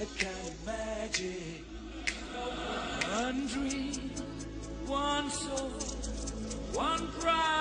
a kind of magic. One dream, one soul, one pride.